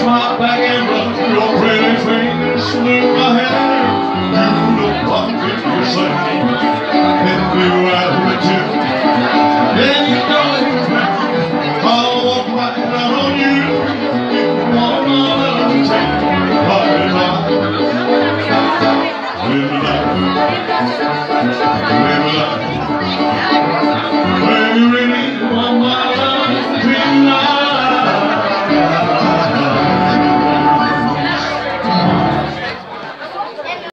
scratch my back and run your pretty fingers through my hair. You look like it yourself.